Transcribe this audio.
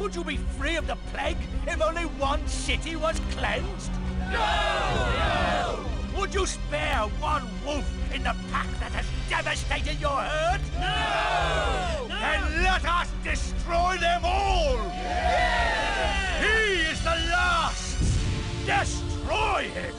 Would you be free of the plague if only one city was cleansed? No! No! Would you spare one wolf in the pack that has devastated your herd? No! no! Then let us destroy them all! Yeah! He is the last! Destroy him!